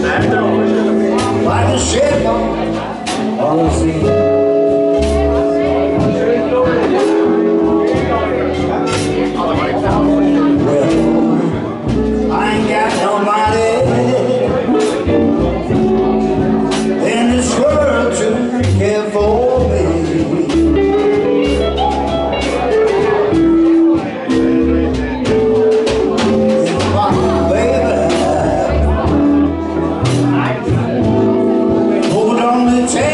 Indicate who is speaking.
Speaker 1: Certo? Vai no cheiro, não. Olha take